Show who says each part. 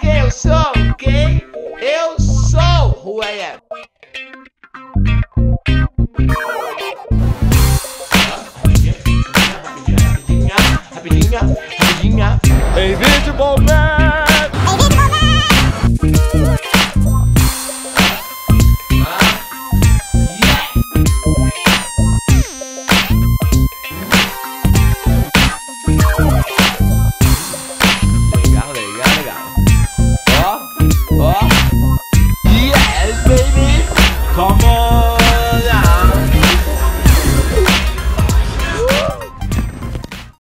Speaker 1: quem eu sou? Quem eu sou? Who I am? Rapidinha, rapidinha, rapidinha. Hey, Vigil Man!